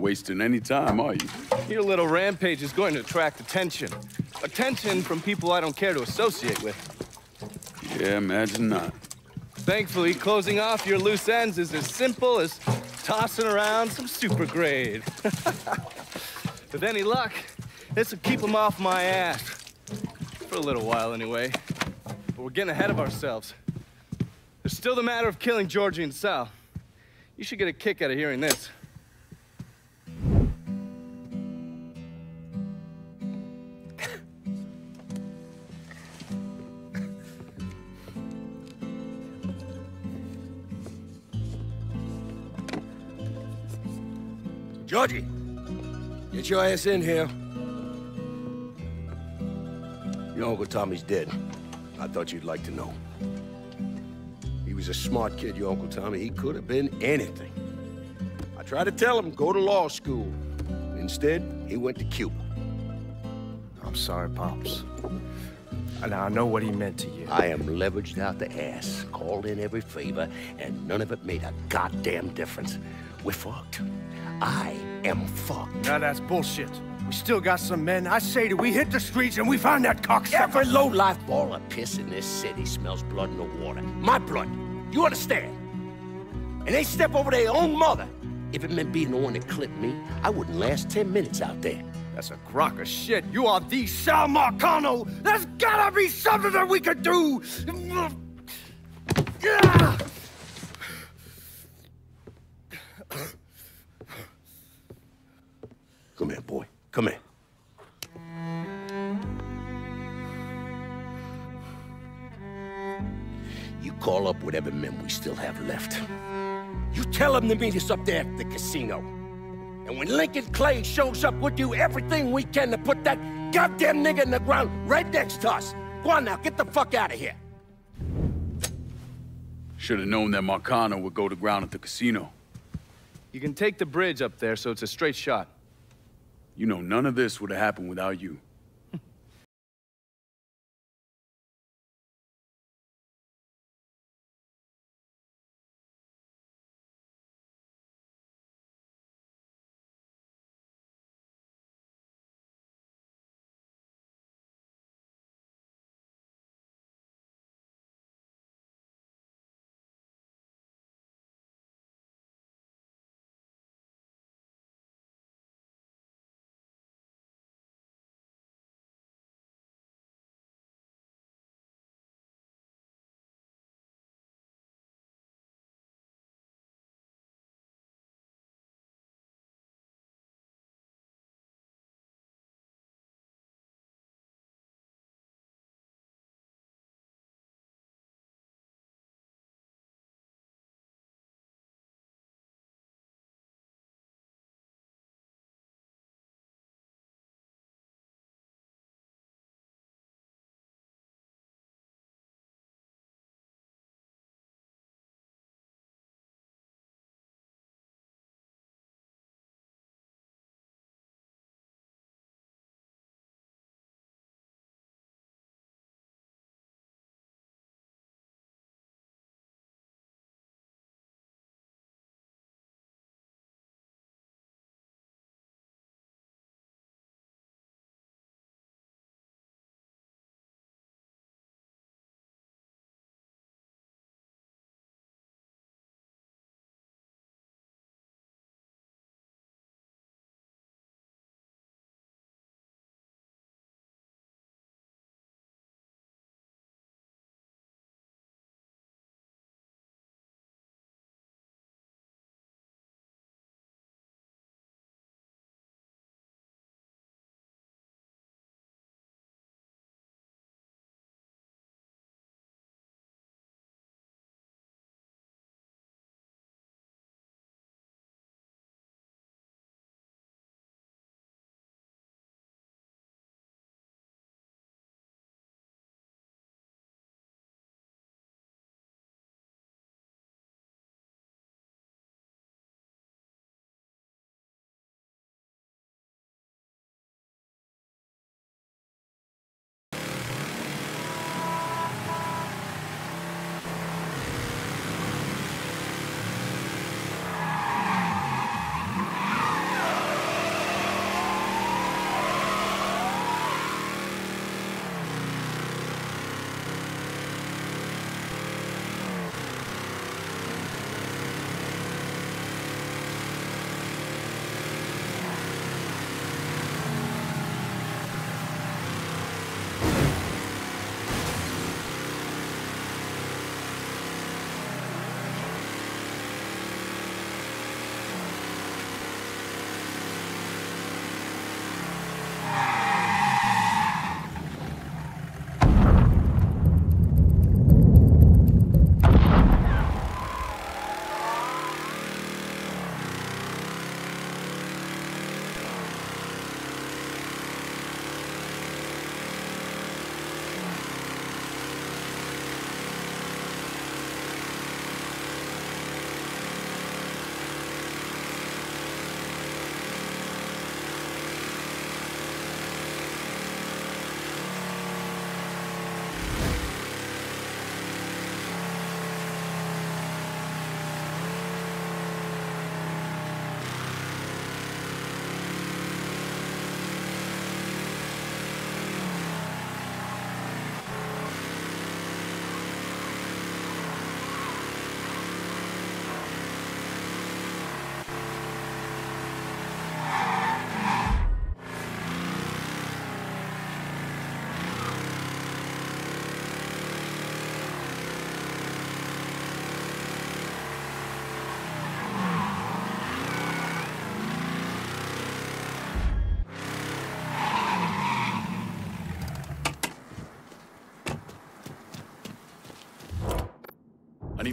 wasting any time, are you? Your little rampage is going to attract attention. Attention from people I don't care to associate with. Yeah, imagine not. Thankfully, closing off your loose ends is as simple as tossing around some super grade. With any luck, this will keep them off my ass. For a little while, anyway. But we're getting ahead of ourselves. There's still the matter of killing Giorgi and Sal. You should get a kick out of hearing this. Your ass in here. Your Uncle Tommy's dead. I thought you'd like to know. He was a smart kid, your Uncle Tommy. He could have been anything. I tried to tell him, go to law school. Instead, he went to Cuba. I'm sorry, Pops. Now, I know what he meant to you. I am leveraged out the ass, called in every favor, and none of it made a goddamn difference. We're fucked. I am fucked. Now that's bullshit. We still got some men. I say that we hit the streets and we find that cocksucker. Every low-life ball of piss in this city smells blood in the water. My blood. You understand? And they step over their own mother. If it meant being the one that clipped me, I wouldn't last ten minutes out there. That's a crock of shit. You are the Sal Marcano. There's gotta be something that we could do. Yeah! Come here, boy. Come here. You call up whatever men we still have left. You tell them to meet us up there at the casino. And when Lincoln Clay shows up, we'll do everything we can to put that goddamn nigga in the ground right next to us. Go on now, get the fuck out of here. Should have known that Marcano would go to ground at the casino. You can take the bridge up there, so it's a straight shot. You know, none of this would have happened without you.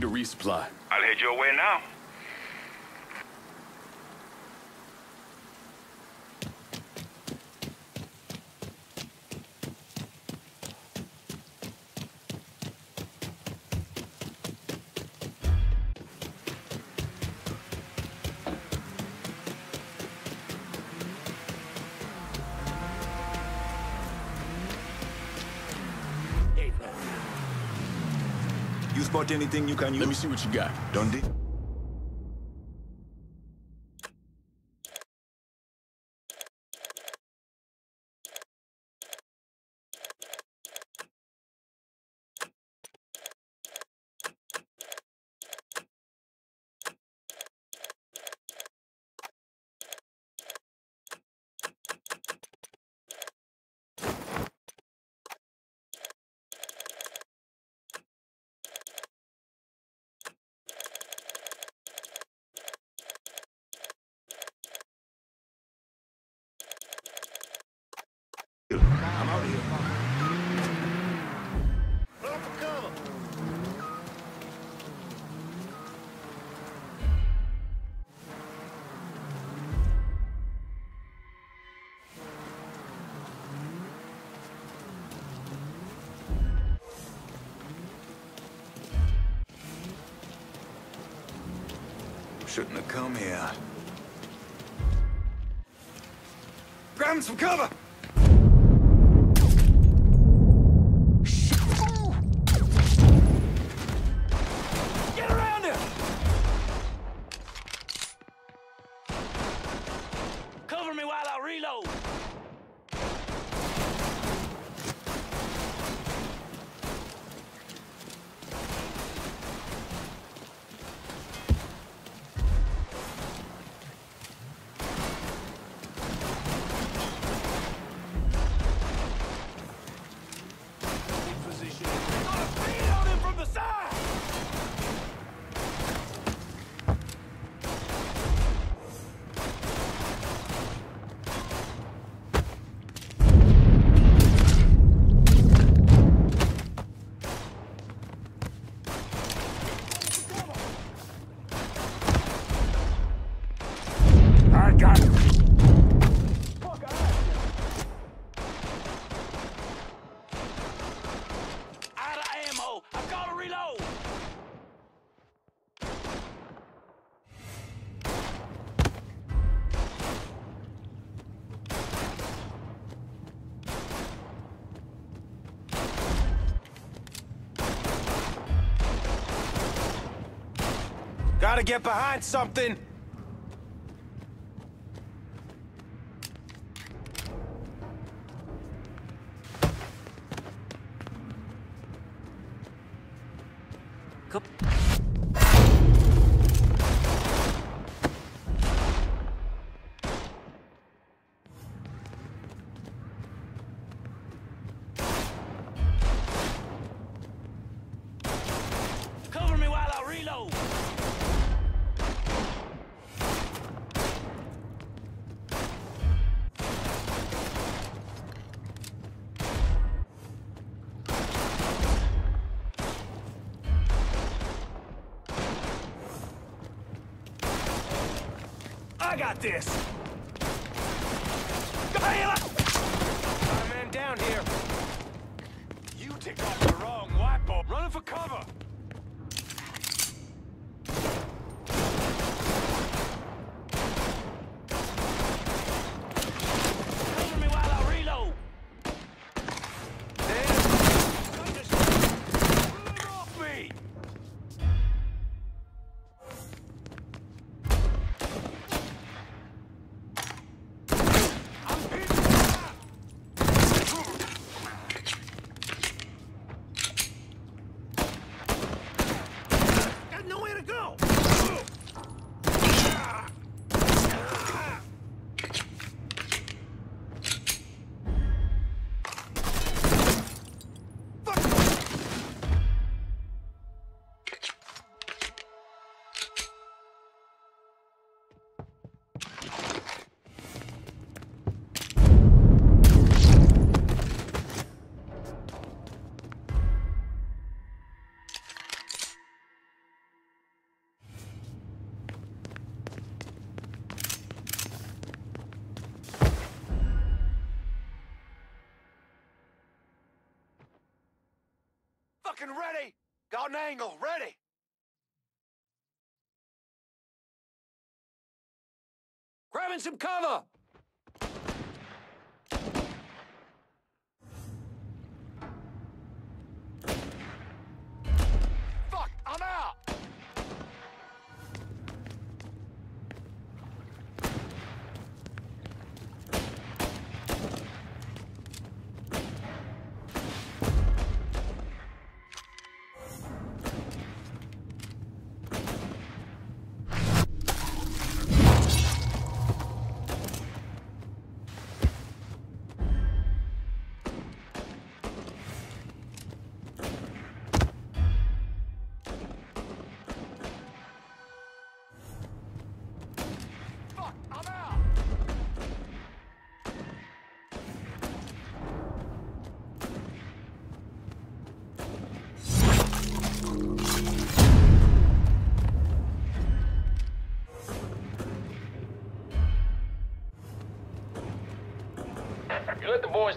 Resupply. I'll head your way now. Spot anything you can use? Let me see what you got. Dundee? Shouldn't have come here. Grab him some cover! Get behind something! Cover got this! Fucking ready! Got an angle, ready! Grabbing some cover!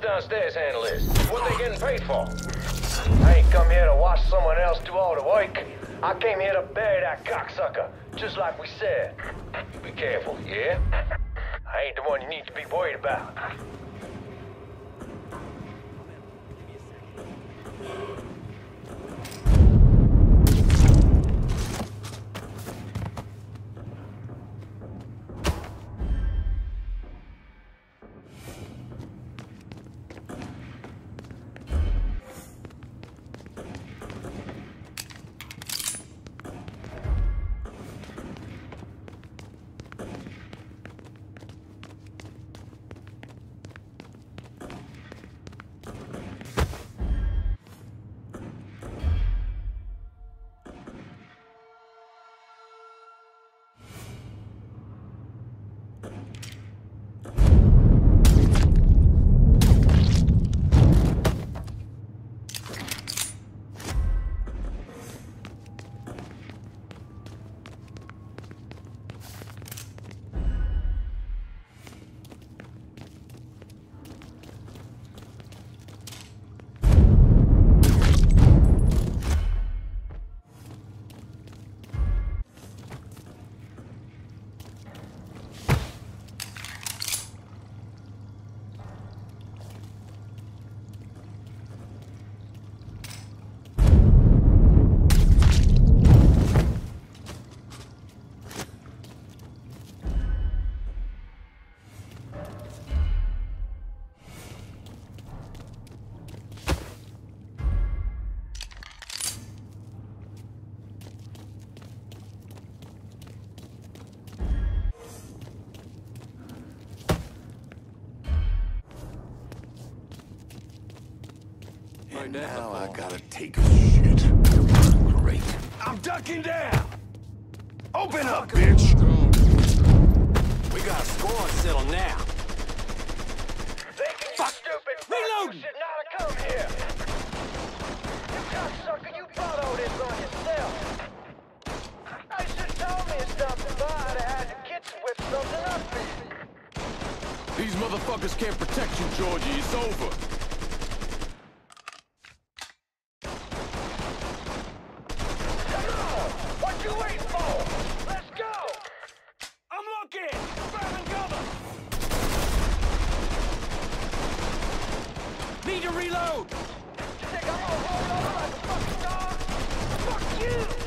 Downstairs handle this. What they getting paid for? I ain't come here to watch someone else do all the work. I came here to bury that cocksucker, just like we said. Be careful, yeah? I ain't the one you need to be worried about. And now I gotta take a shit. Great. I'm ducking down! Open up, bitch! We got a score to settle now. Thinking you stupid fuck, you should not have come here. You cocksucker, you brought all this on yourself. I should told me it's stopping by. I'd have had the kitchen whip something up for you. These motherfuckers can't protect you, Giorgi. It's over. Come on! What you waiting for? Let's go! I'm looking! Grabbing cover! Need to reload! You think I'm gonna roll over like a fucking dog? Fuck you!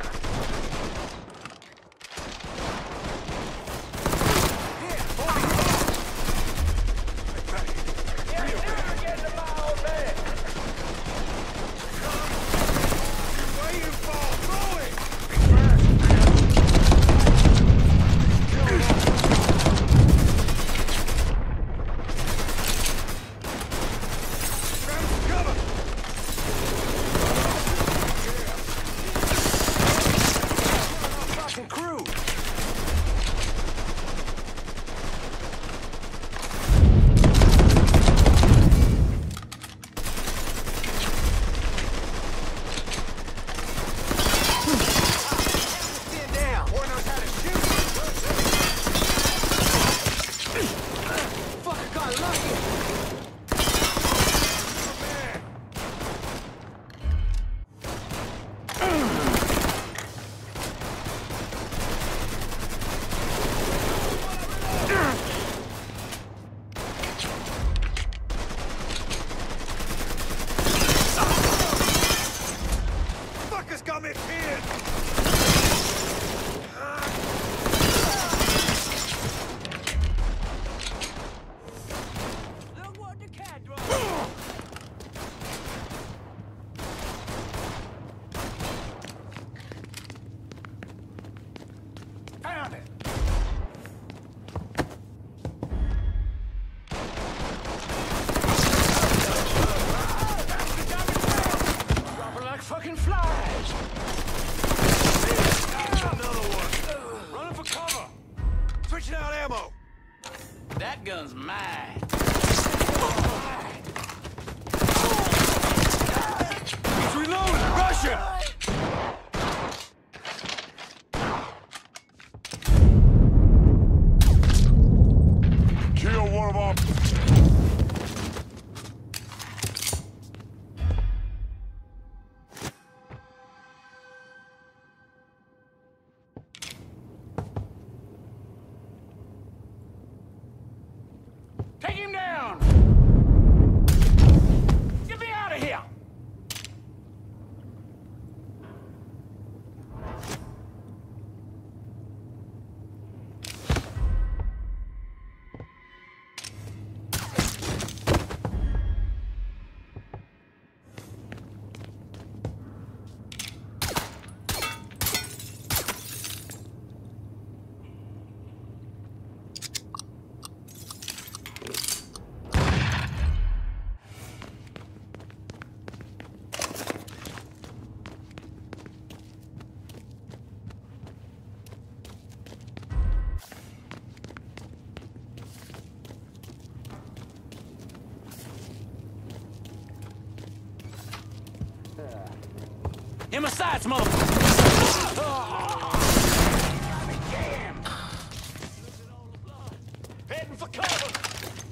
My!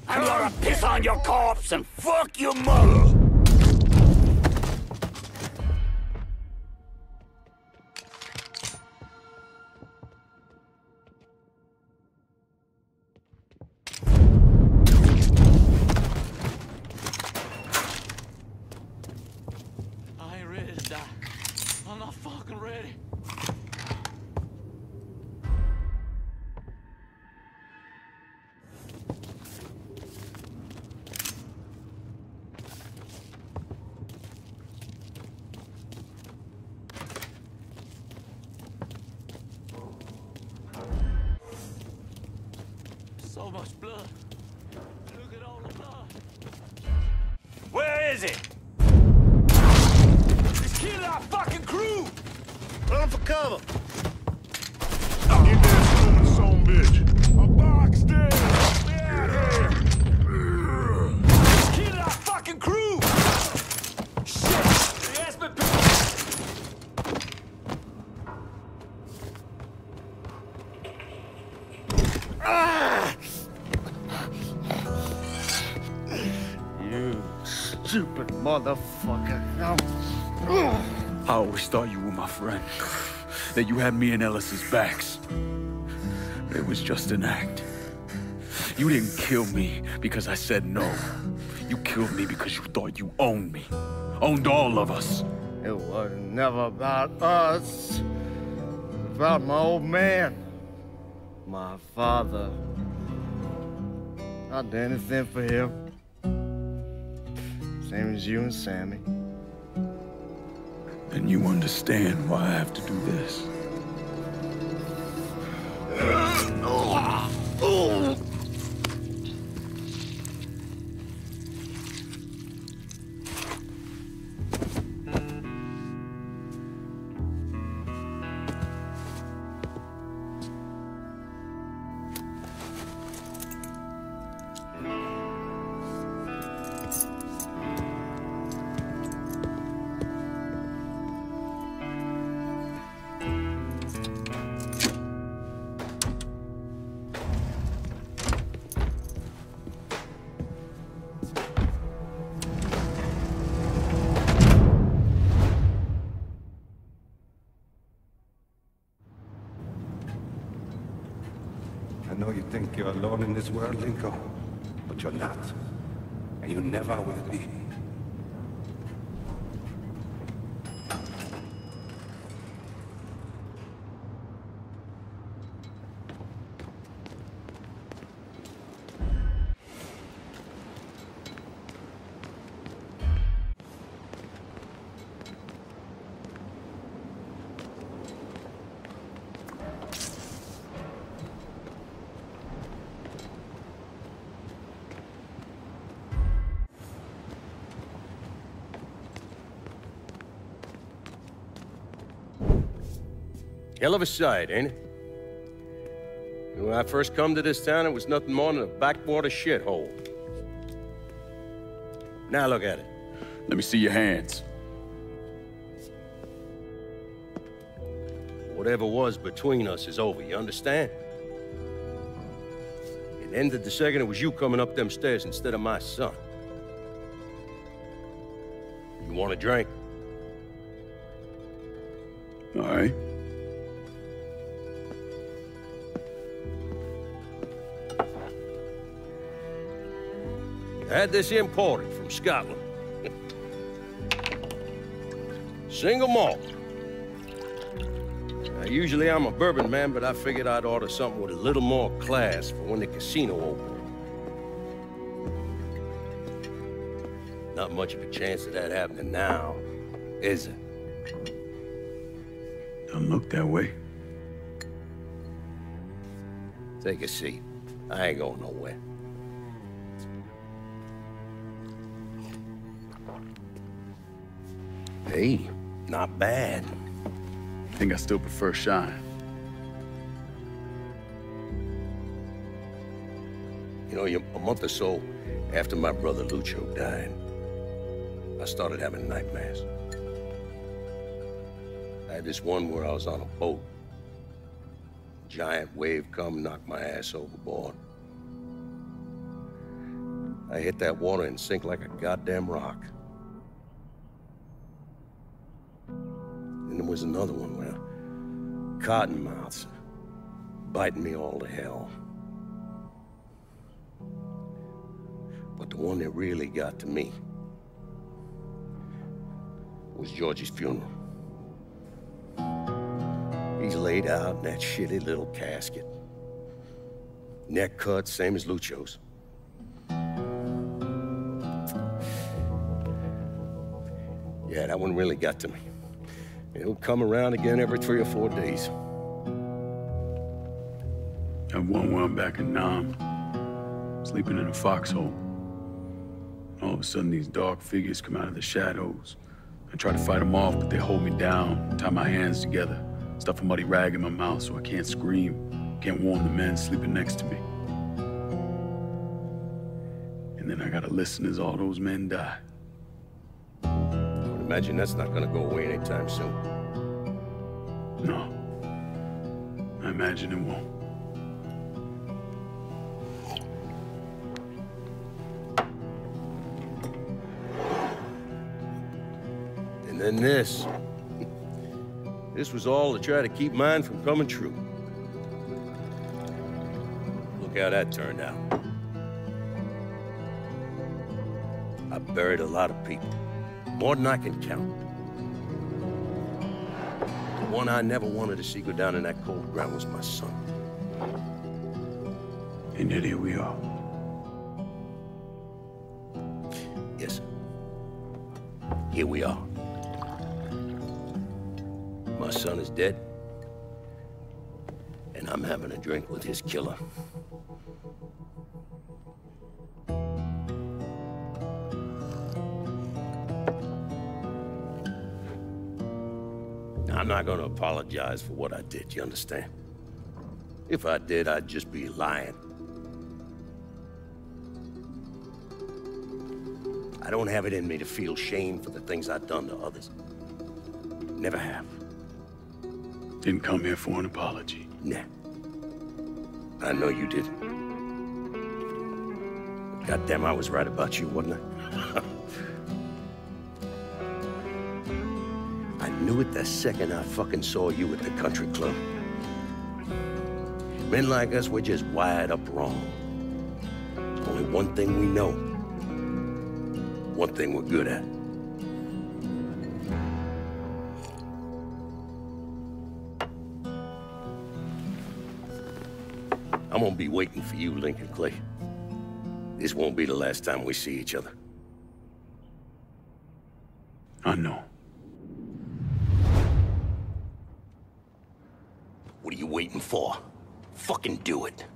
I'm gonna piss on your corpse and fuck your mother! Always thought you were my friend. That you had me and Ellis's backs. It was just an act. You didn't kill me because I said no. You killed me because you thought you owned me. Owned all of us. It was never about us. About my old man. My father. I'd do anything for him. Same as you and Sammy. And you understand why I have to do this. Oh, oh. Alone in this world, Linko, but you're not. And you never will be. Hell of a sight, ain't it? When I first come to this town, it was nothing more than a backwater shithole. Now look at it. Let me see your hands. Whatever was between us is over, you understand? It ended the second it was you coming up them stairs instead of my son. You want a drink? All right. Had this imported from Scotland. Single malt. Now, usually I'm a bourbon man, but I figured I'd order something with a little more class for when the casino opened. Not much of a chance of that happening now, is it? Don't look that way. Take a seat. I ain't going nowhere. Hey, not bad. I think I still prefer shine. You know, a month or so after my brother Lucho died, I started having nightmares. I had this one where I was on a boat. Giant wave come, knocked my ass overboard. I hit that water and sink like a goddamn rock. Was another one where cottonmouths biting me all to hell. But the one that really got to me was Giorgi's funeral. He's laid out in that shitty little casket. Neck cut, same as Lucho's. Yeah, that one really got to me. It'll come around again every three or four days. I have one I'm back in Nam, sleeping in a foxhole. All of a sudden, these dark figures come out of the shadows. I try to fight them off, but they hold me down, tie my hands together, stuff a muddy rag in my mouth so I can't scream, can't warn the men sleeping next to me. And then I gotta listen as all those men die. Imagine that's not gonna go away anytime soon. No. I imagine it won't. And then this. This was all to try to keep mine from coming true. Look how that turned out. I buried a lot of people. More than I can count. The one I never wanted to see go down in that cold ground was my son. And yet here we are. Yes. Here we are. My son is dead. And I'm having a drink with his killer. I'm not gonna apologize for what I did, you understand? If I did, I'd just be lying. I don't have it in me to feel shame for the things I've done to others. Never have. Didn't come here for an apology. Nah. I know you didn't. Goddamn, I was right about you, wasn't I? knew it the second I fucking saw you at the country club. Men like us, we're just wired up wrong. There's only one thing we know. One thing we're good at. I'm gonna be waiting for you, Lincoln Clay. This won't be the last time we see each other. I know. For? Fucking do it.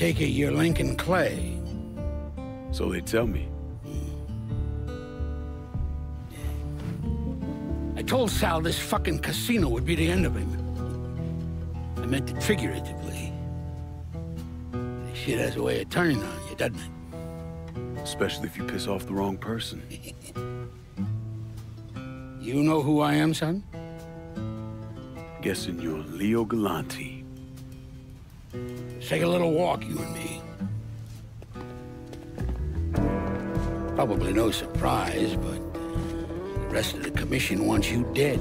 Take it you're Lincoln Clay. So they tell me. I told Sal this fucking casino would be the end of him. I meant it figuratively. This shit has a way of turning on you, doesn't it? Especially if you piss off the wrong person. You know who I am, son? Guessing you're Leo Galante. Let's take a little walk, you and me. Probably no surprise, but the rest of the commission wants you dead.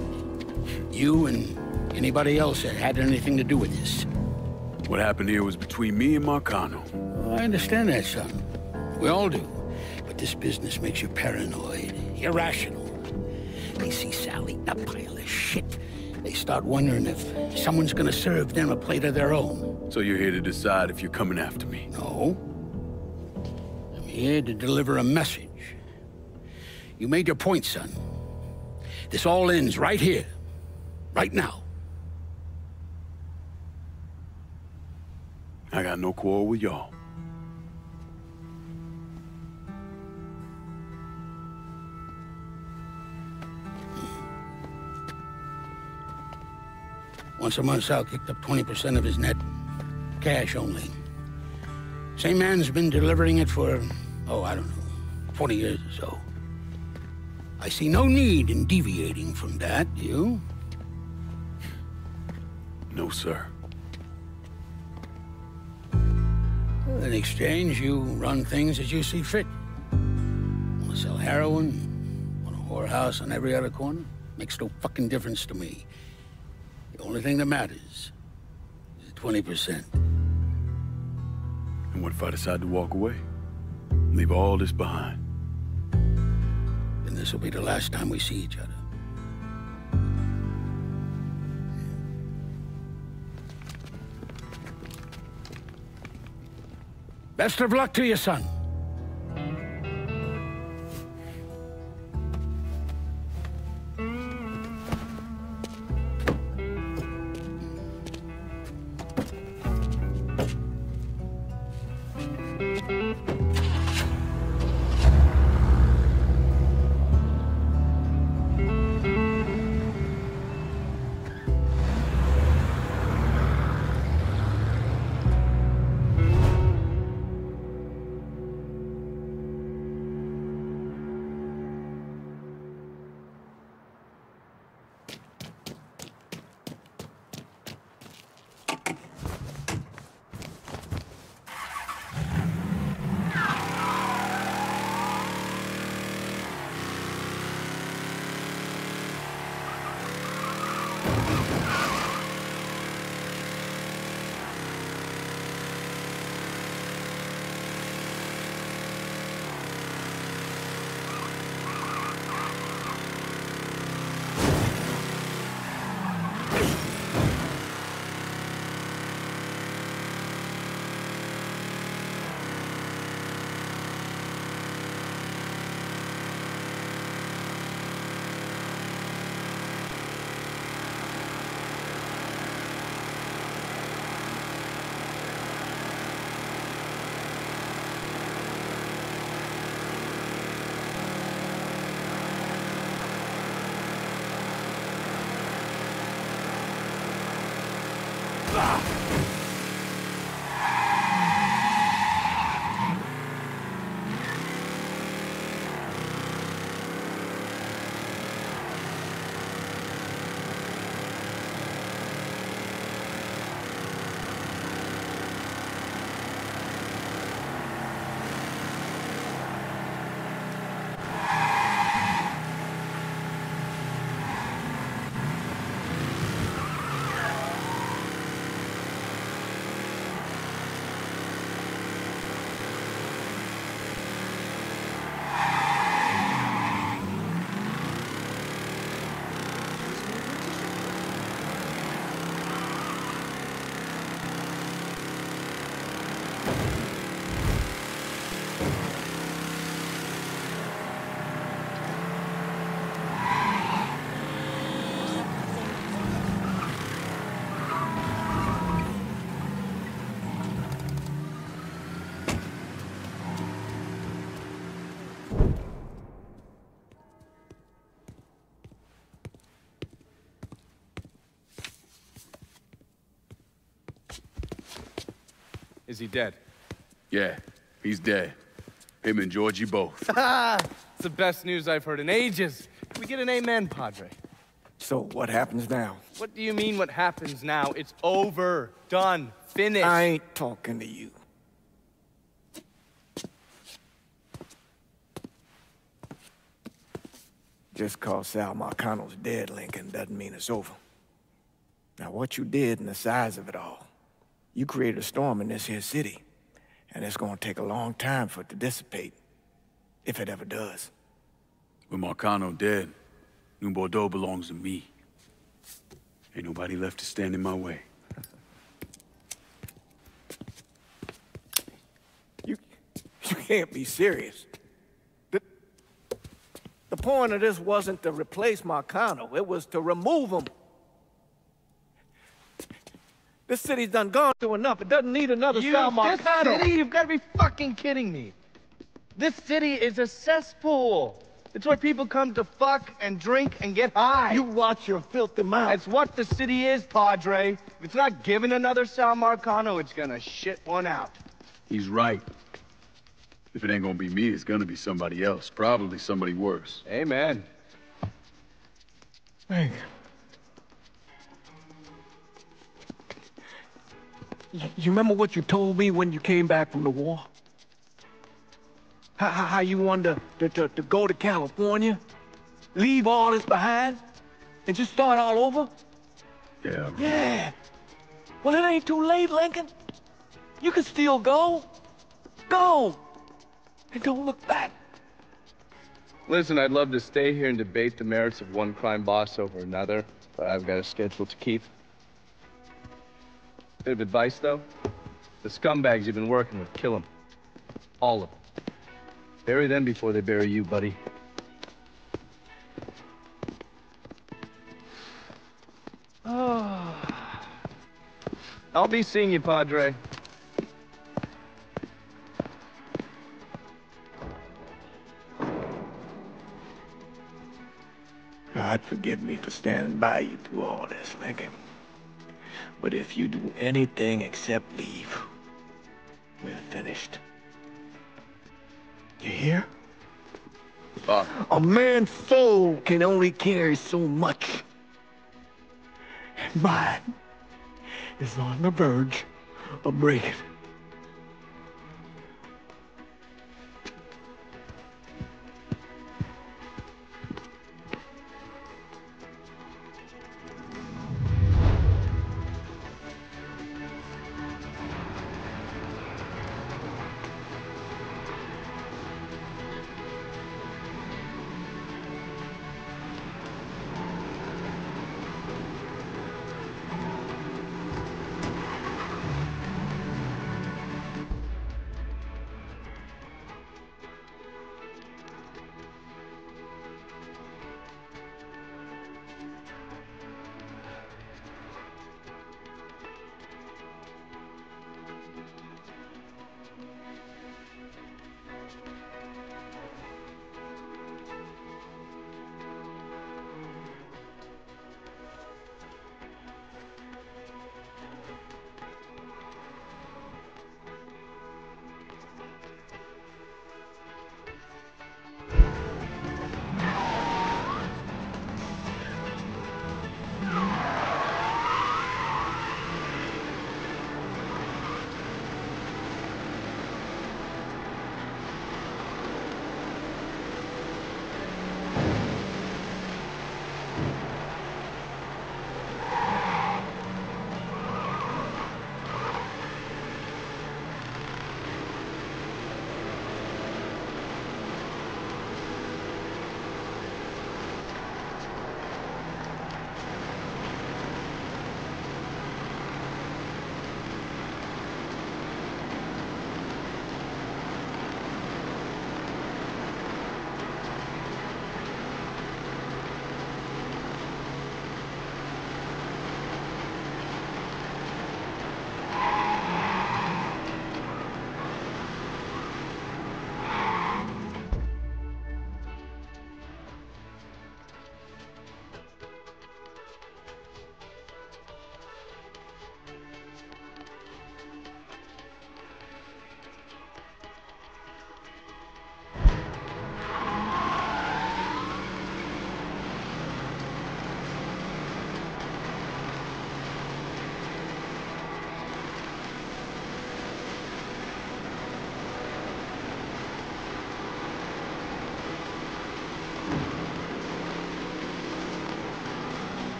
You and anybody else that had anything to do with this. What happened here was between me and Marcano. Well, I understand that, son. We all do. But this business makes you paranoid, irrational. They see Sally, a pile of shit. Start wondering if someone's gonna serve them a plate of their own. So you're here to decide if you're coming after me? No. I'm here to deliver a message. You made your point, son. This all ends right here. Right now. I got no quarrel with y'all. Once a month, Sal kicked up 20% of his net. Cash only. Same man's been delivering it for, oh, I don't know, 20 years or so. I see no need in deviating from that, you? No, sir. In exchange, you run things as you see fit. Want to sell heroin? Want a whorehouse on every other corner? Makes no fucking difference to me. The only thing that matters is 20%. And what if I decide to walk away? Leave all this behind? Then this will be the last time we see each other. Best of luck to you, son. Is he dead? Yeah, he's dead. Him and Giorgi both. it's the best news I've heard in ages. Can we get an amen, Padre? So what happens now? What do you mean what happens now? It's over. Done. Finished. I ain't talking to you. Just cause Sal Marcano's dead, Lincoln, doesn't mean it's over. Now, what you did and the size of it all, you created a storm in this here city, and it's gonna take a long time for it to dissipate, if it ever does. With Marcano dead, New Bordeaux belongs to me. Ain't nobody left to stand in my way. You, you can't be serious. The, the point of this wasn't to replace Marcano, it was to remove him. This city's done gone through enough. It doesn't need another You, Sal this Marcano. city? You've got to be fucking kidding me. This city is a cesspool. It's where people come to fuck and drink and get high. You watch your filthy mouth. It's what the city is, Padre. If it's not giving another Sal Marcano, it's gonna shit one out. He's right. If it ain't gonna be me, it's gonna be somebody else. Probably somebody worse. Amen. Thank You, you remember what you told me when you came back from the war? How, how, how you wanted to, to, to go to California, leave all this behind, and just start all over? Yeah. Yeah. Well, it ain't too late, Lincoln. You can still go. Go. And don't look back. Listen, I'd love to stay here and debate the merits of one crime boss over another, but I've got a schedule to keep. Bit of advice, though. The scumbags you've been working with, kill them. All of them. Bury them before they bury you, buddy. Oh. I'll be seeing you, Padre. God forgive me for standing by you through all this, Lincoln. But if you do anything except leave, we're finished. You hear? Bob. A man's soul can only carry so much. And mine is on the verge of breaking.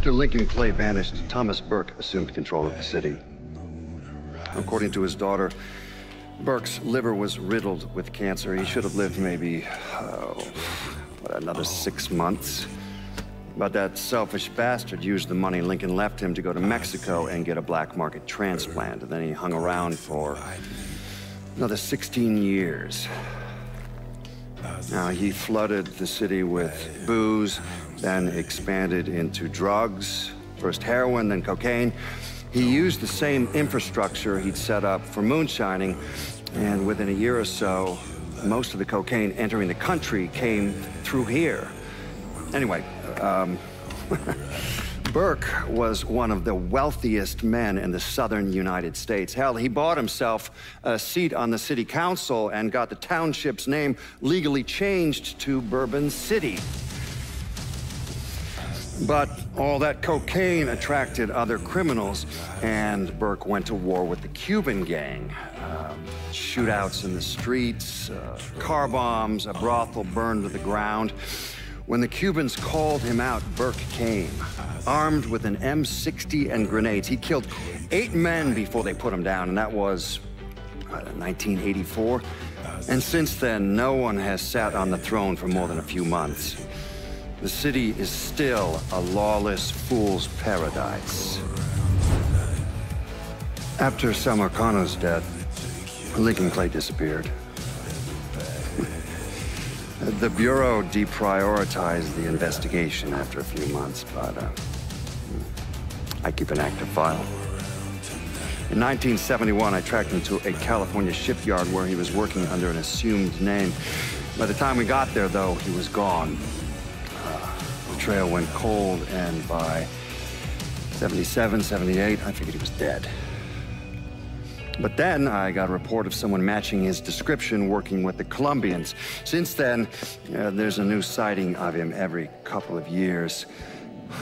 After Lincoln Clay vanished, Thomas Burke assumed control of the city. According to his daughter, Burke's liver was riddled with cancer. He should have lived maybe, oh, what, another six months. But that selfish bastard used the money Lincoln left him to go to Mexico and get a black market transplant. And then he hung around for another 16 years. Now, he flooded the city with booze, then expanded into drugs, first heroin, then cocaine. He used the same infrastructure he'd set up for moonshining, and within a year or so, most of the cocaine entering the country came through here. Anyway, um, Burke was one of the wealthiest men in the southern United States. Hell, he bought himself a seat on the city council and got the township's name legally changed to Bourbon City. But all that cocaine attracted other criminals, and Burke went to war with the Cuban gang. Um, shootouts in the streets, uh, car bombs, a brothel burned to the ground. When the Cubans called him out, Burke came, armed with an M60 and grenades. He killed eight men before they put him down, and that was uh, 1984. And since then, no one has sat on the throne for more than a few months. The city is still a lawless fool's paradise. After Sal Marcano's death, Lincoln Clay disappeared. The Bureau deprioritized the investigation after a few months, but uh, I keep an active file. In 1971, I tracked him to a California shipyard where he was working under an assumed name. By the time we got there, though, he was gone The trail went cold, and by 77, 78, I figured he was dead. But then I got a report of someone matching his description working with the Colombians. Since then, uh, there's a new sighting of him every couple of years.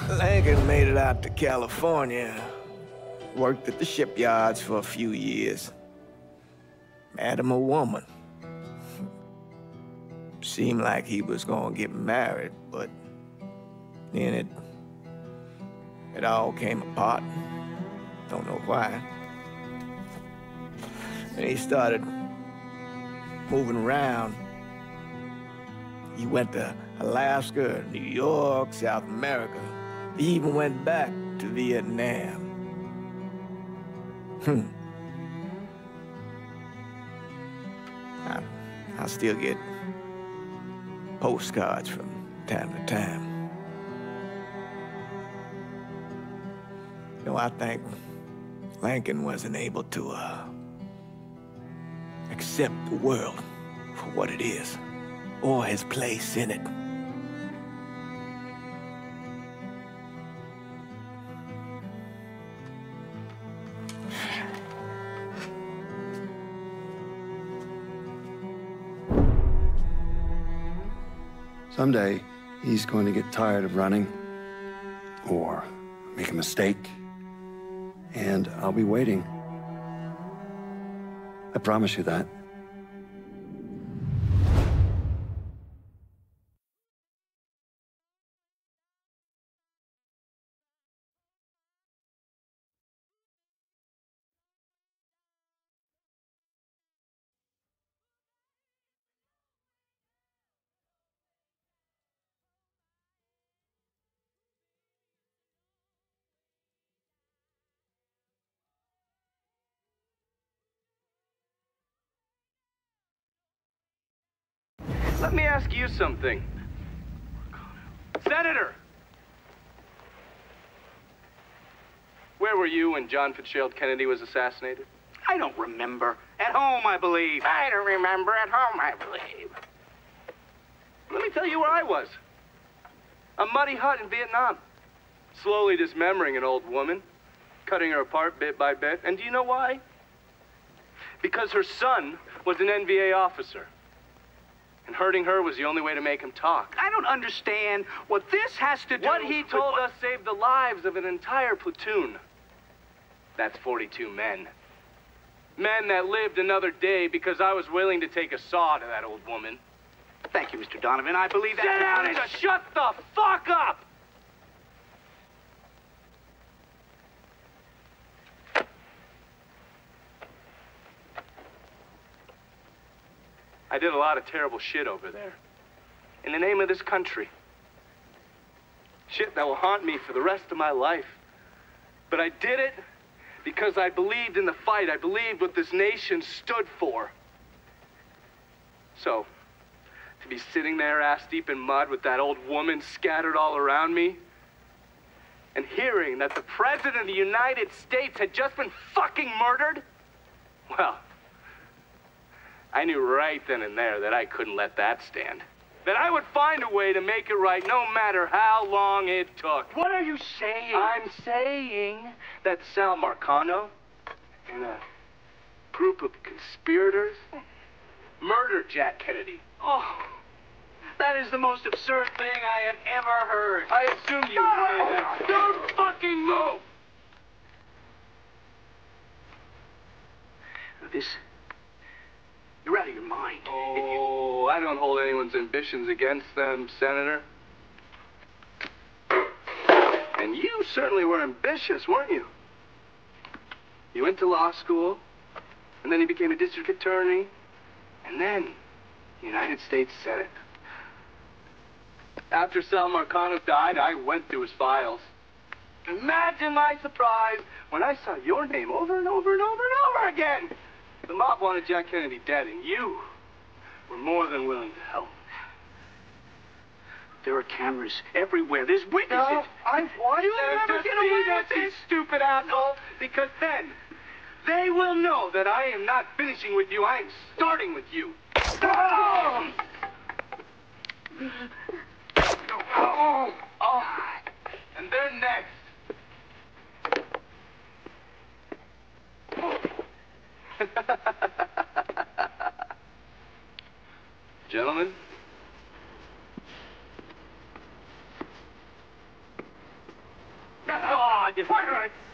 Lincoln made it out to California. Worked at the shipyards for a few years. Met him a woman. Seemed like he was gonna get married, but then it... It all came apart. Don't know why. And he started moving around. He went to Alaska, New York, South America. He even went back to Vietnam. Hmm. I, I still get postcards from time to time. You know, I think Lincoln wasn't able to, uh, accept the world for what it is, or his place in it. Someday, he's going to get tired of running, or make a mistake, and I'll be waiting. I promise you that. Something. Senator! Where were you when John Fitzgerald Kennedy was assassinated? I don't remember. At home, I believe. I don't remember. At home, I believe. Let me tell you where I was. A muddy hut in Vietnam. Slowly dismembering an old woman, cutting her apart bit by bit. And do you know why? Because her son was an NVA officer. And hurting her was the only way to make him talk. I don't understand what this has to do What he told us saved the lives of an entire platoon. That's 42 men. Men that lived another day because I was willing to take a saw to that old woman. Thank you, Mr. Donovan. I believe that. Sit down and shut the fuck up! I did a lot of terrible shit over there. In the name of this country. Shit that will haunt me for the rest of my life. But I did it because I believed in the fight. I believed what this nation stood for. So, to be sitting there ass deep in mud with that old woman scattered all around me, and hearing that the President of the United States had just been fucking murdered, well, I knew right then and there that I couldn't let that stand. That I would find a way to make it right no matter how long it took. What are you saying? I'm saying that Sal Marcano and a group of conspirators murdered Jack Kennedy. Oh, that is the most absurd thing I have ever heard. I assume you would. Don't fucking move! This. You're out of your mind. Oh, I don't hold anyone's ambitions against them, Senator. And you certainly were ambitious, weren't you? You went to law school, and then you became a district attorney, and then United States Senate. After Sal Marcano died, I went through his files. Imagine my surprise when I saw your name over and over and over and over again. The mob wanted Jack Kennedy dead, and you were more than willing to help. There are cameras everywhere. There's witnesses. No, I want never to get away with you this. stupid asshole, because then they will know that I am not finishing with you. I am starting with you. Oh! Oh, oh. And they're next. Gentlemen, Oh.